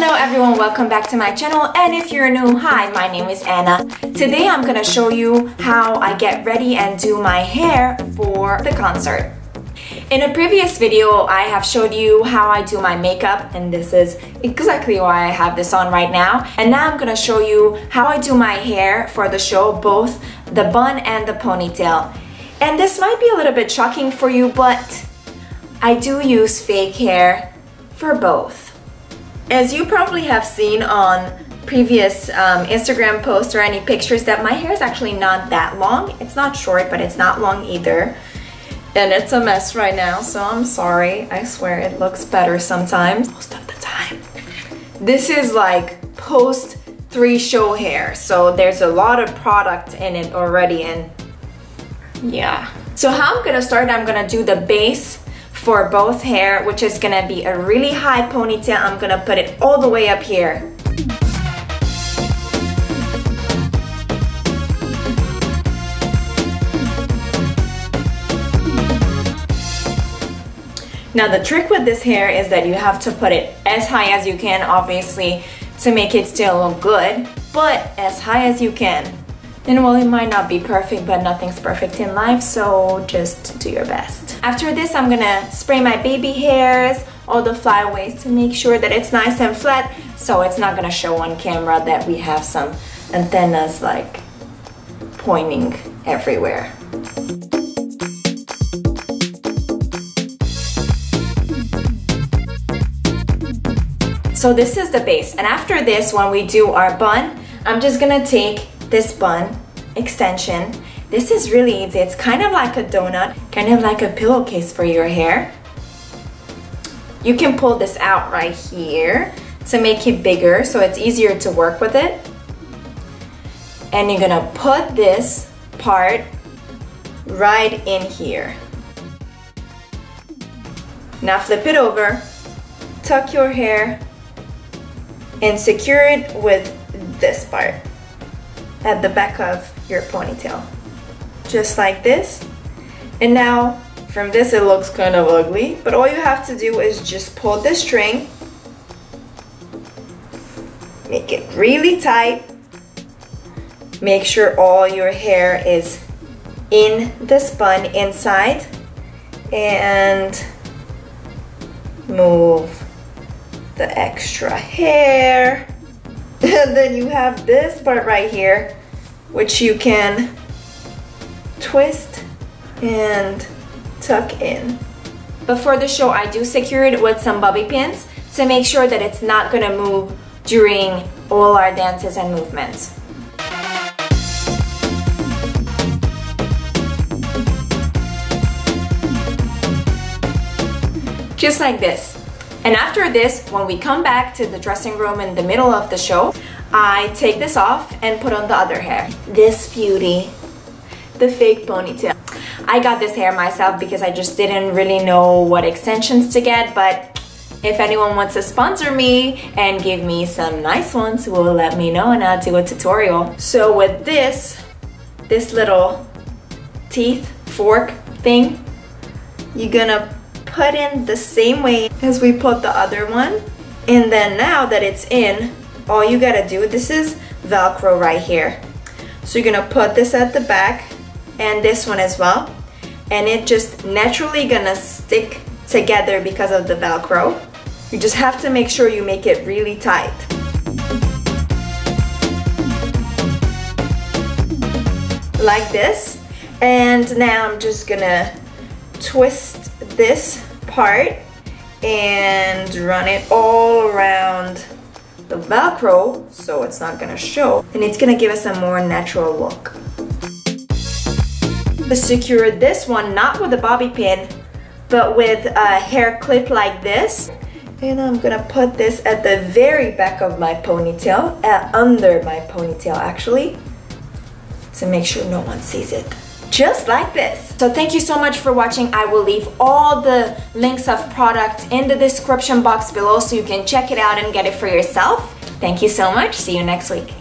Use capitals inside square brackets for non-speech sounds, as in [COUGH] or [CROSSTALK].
Hello everyone, welcome back to my channel and if you're new, hi, my name is Anna. Today I'm gonna show you how I get ready and do my hair for the concert. In a previous video, I have showed you how I do my makeup and this is exactly why I have this on right now. And now I'm gonna show you how I do my hair for the show, both the bun and the ponytail. And this might be a little bit shocking for you, but I do use fake hair for both. As you probably have seen on previous um, Instagram posts or any pictures that my hair is actually not that long. It's not short, but it's not long either. And it's a mess right now, so I'm sorry. I swear it looks better sometimes, most of the time. This is like post three show hair, so there's a lot of product in it already and yeah. So how I'm gonna start, I'm gonna do the base for both hair, which is gonna be a really high ponytail. I'm gonna put it all the way up here. Now the trick with this hair is that you have to put it as high as you can, obviously, to make it still look good, but as high as you can. And well, it might not be perfect, but nothing's perfect in life, so just do your best. After this, I'm gonna spray my baby hairs, all the flyaways to make sure that it's nice and flat, so it's not gonna show on camera that we have some antennas like pointing everywhere. So this is the base. And after this, when we do our bun, I'm just gonna take this bun extension. This is really easy. It's kind of like a donut, kind of like a pillowcase for your hair. You can pull this out right here to make it bigger so it's easier to work with it. And you're gonna put this part right in here. Now flip it over, tuck your hair and secure it with this part at the back of your ponytail. Just like this. And now, from this it looks kind of ugly, but all you have to do is just pull the string, make it really tight, make sure all your hair is in the spun inside, and move the extra hair. And [LAUGHS] then you have this part right here, which you can twist and tuck in. Before the show, I do secure it with some bobby pins to make sure that it's not gonna move during all our dances and movements. Just like this. And after this, when we come back to the dressing room in the middle of the show, I take this off and put on the other hair. This beauty, the fake ponytail. I got this hair myself because I just didn't really know what extensions to get, but if anyone wants to sponsor me and give me some nice ones, will let me know and I'll do a tutorial. So with this, this little teeth fork thing, you're gonna put in the same way as we put the other one. And then now that it's in, all you gotta do, this is Velcro right here. So you're gonna put this at the back and this one as well. And it just naturally gonna stick together because of the Velcro. You just have to make sure you make it really tight. Like this. And now I'm just gonna twist this part and run it all around the velcro so it's not gonna show. And it's gonna give us a more natural look. Secure this one not with a bobby pin but with a hair clip like this. And I'm gonna put this at the very back of my ponytail, uh, under my ponytail actually to make sure no one sees it just like this. So thank you so much for watching. I will leave all the links of products in the description box below so you can check it out and get it for yourself. Thank you so much. See you next week.